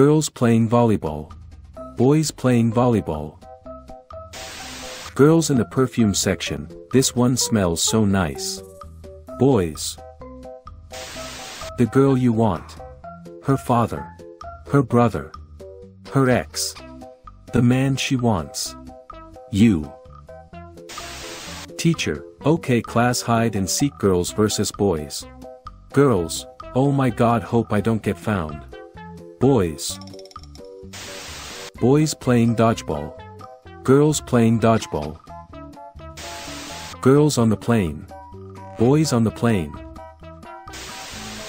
Girls playing volleyball. Boys playing volleyball. Girls in the perfume section, this one smells so nice. Boys. The girl you want. Her father. Her brother. Her ex. The man she wants. You. Teacher, okay class hide and seek girls versus boys. Girls, oh my god hope I don't get found. Boys. Boys playing dodgeball. Girls playing dodgeball. Girls on the plane. Boys on the plane.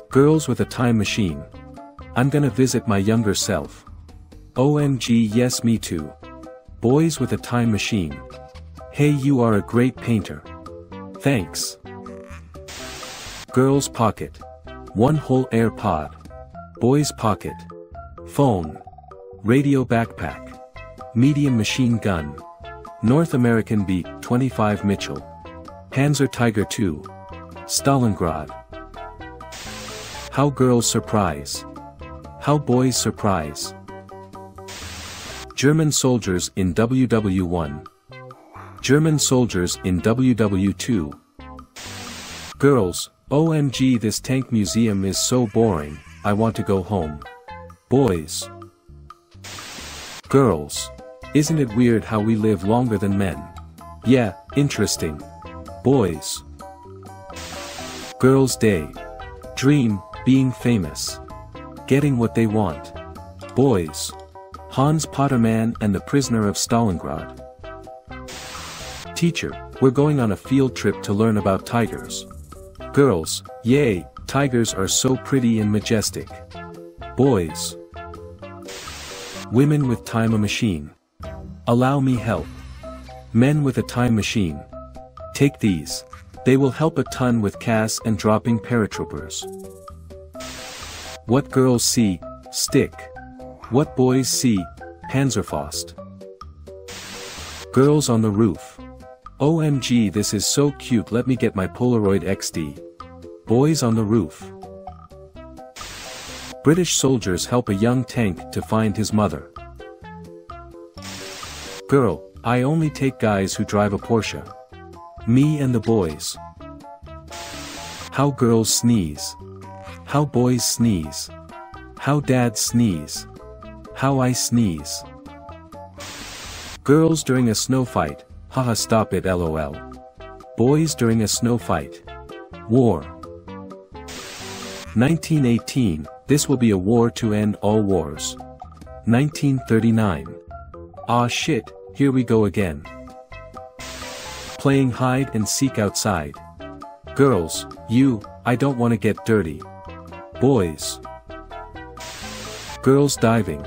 Girls with a time machine. I'm gonna visit my younger self. OMG yes me too. Boys with a time machine. Hey you are a great painter. Thanks. Girl's pocket. One whole AirPod. Boy's pocket. Phone. Radio backpack. Medium machine gun. North American beat 25 Mitchell. Panzer Tiger 2. Stalingrad. How girls surprise. How boys surprise. German soldiers in WW1. German soldiers in WW2. Girls, OMG this tank museum is so boring, I want to go home. Boys. Girls. Isn't it weird how we live longer than men? Yeah, interesting. Boys. Girls' Day. Dream, being famous. Getting what they want. Boys. Hans Potterman and the Prisoner of Stalingrad. Teacher, we're going on a field trip to learn about tigers. Girls, yay, tigers are so pretty and majestic. Boys. Women with time a machine. Allow me help. Men with a time machine. Take these. They will help a ton with CAS and dropping paratroopers. What girls see, stick. What boys see, Panzerfaust. Girls on the roof. OMG this is so cute let me get my Polaroid XD. Boys on the roof. British soldiers help a young tank to find his mother. Girl, I only take guys who drive a Porsche. Me and the boys. How girls sneeze. How boys sneeze. How dads sneeze. How I sneeze. Girls during a snow fight, haha stop it lol. Boys during a snow fight. War. 1918, this will be a war to end all wars. 1939. Ah shit, here we go again. Playing hide and seek outside. Girls, you, I don't wanna get dirty. Boys. Girls diving.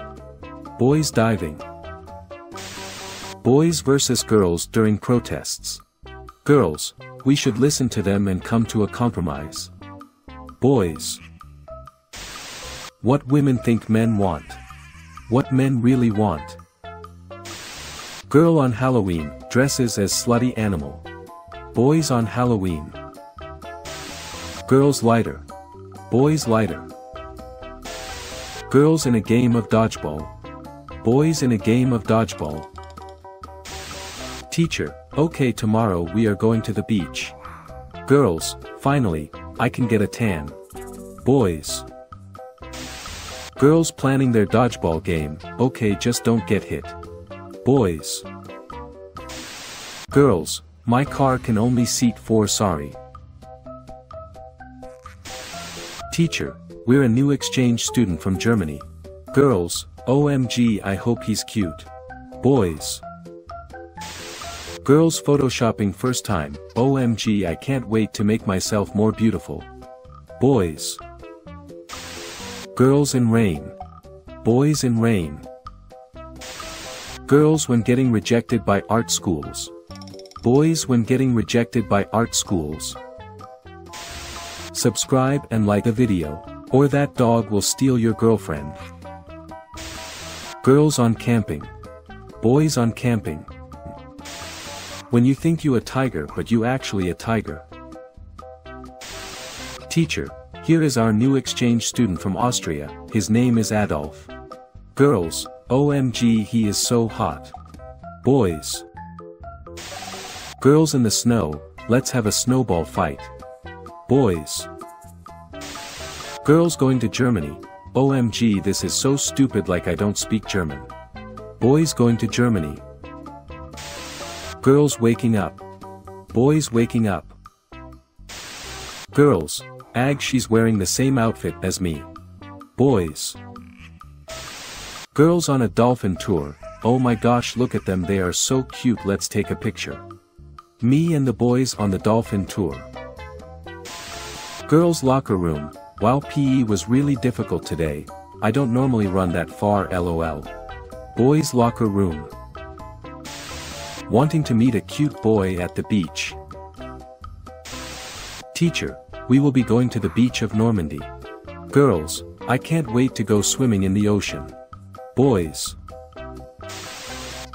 Boys diving. Boys versus girls during protests. Girls, we should listen to them and come to a compromise. Boys. What women think men want. What men really want. Girl on Halloween, dresses as slutty animal. Boys on Halloween. Girls lighter. Boys lighter. Girls in a game of dodgeball. Boys in a game of dodgeball. Teacher, okay tomorrow we are going to the beach. Girls, finally, I can get a tan. Boys. Girls planning their dodgeball game, okay just don't get hit. Boys. Girls, my car can only seat 4 sorry. Teacher, we're a new exchange student from Germany. Girls, OMG I hope he's cute. Boys. Girls photoshopping first time, OMG I can't wait to make myself more beautiful. Boys. Girls in rain. Boys in rain. Girls when getting rejected by art schools. Boys when getting rejected by art schools. Subscribe and like the video, or that dog will steal your girlfriend. Girls on camping. Boys on camping. When you think you a tiger but you actually a tiger. Teacher, here is our new exchange student from Austria, his name is Adolf. Girls, OMG he is so hot. Boys. Girls in the snow, let's have a snowball fight. Boys. Girls going to Germany, OMG this is so stupid like I don't speak German. Boys going to Germany. Girls waking up. Boys waking up. Girls, ag she's wearing the same outfit as me. Boys. Girls on a dolphin tour, oh my gosh look at them they are so cute let's take a picture. Me and the boys on the dolphin tour. Girls locker room, while PE was really difficult today, I don't normally run that far lol. Boys locker room. Wanting to meet a cute boy at the beach. Teacher, we will be going to the beach of Normandy. Girls, I can't wait to go swimming in the ocean. Boys.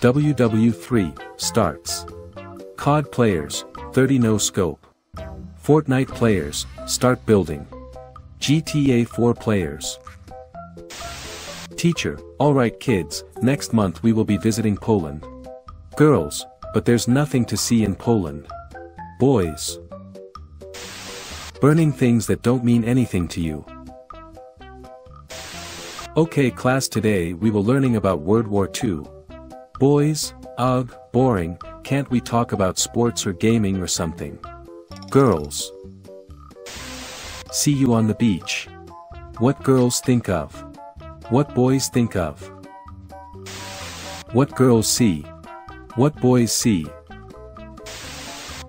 WW3, starts. COD players, 30 no scope. Fortnite players, start building. GTA 4 players. Teacher, alright kids, next month we will be visiting Poland. Girls, but there's nothing to see in Poland. Boys. Burning things that don't mean anything to you. Okay class today we will learning about World War II. Boys, ugh, boring, can't we talk about sports or gaming or something? Girls. See you on the beach. What girls think of. What boys think of. What girls see. What boys see.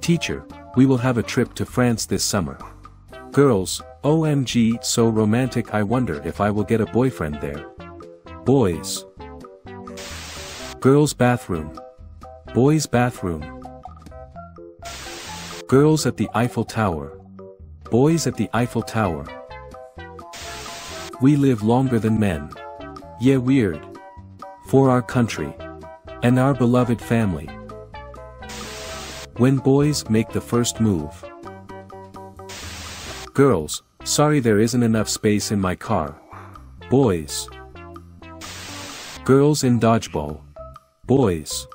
Teacher, we will have a trip to France this summer. Girls, OMG so romantic I wonder if I will get a boyfriend there. Boys. Girls bathroom. Boys bathroom. Girls at the Eiffel Tower. Boys at the Eiffel Tower. We live longer than men. Yeah weird. For our country. And our beloved family. When boys make the first move. Girls, Sorry there isn't enough space in my car. Boys. Girls in dodgeball. Boys.